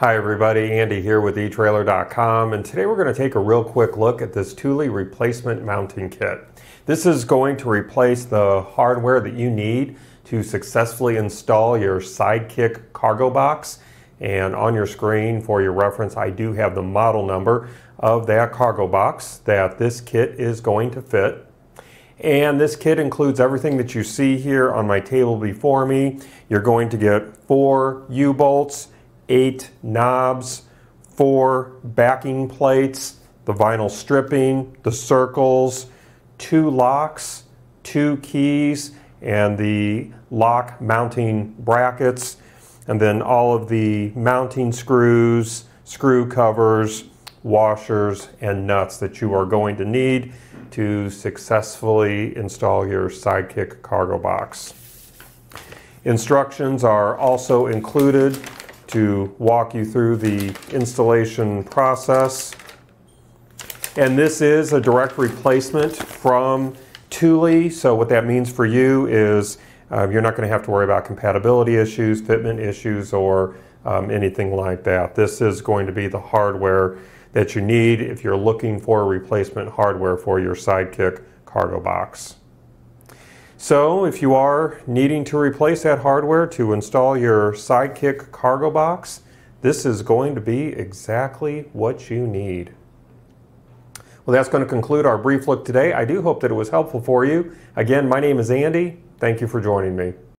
Hi everybody, Andy here with eTrailer.com and today we're going to take a real quick look at this Thule replacement mounting kit. This is going to replace the hardware that you need to successfully install your Sidekick cargo box and on your screen for your reference I do have the model number of that cargo box that this kit is going to fit. And this kit includes everything that you see here on my table before me. You're going to get four U-bolts, eight knobs, four backing plates, the vinyl stripping, the circles, two locks, two keys, and the lock mounting brackets, and then all of the mounting screws, screw covers, washers, and nuts that you are going to need to successfully install your Sidekick cargo box. Instructions are also included to walk you through the installation process. And this is a direct replacement from Thule. So what that means for you is uh, you're not going to have to worry about compatibility issues, fitment issues, or um, anything like that. This is going to be the hardware that you need if you're looking for replacement hardware for your Sidekick cargo box. So if you are needing to replace that hardware to install your Sidekick cargo box, this is going to be exactly what you need. Well, that's going to conclude our brief look today. I do hope that it was helpful for you. Again, my name is Andy. Thank you for joining me.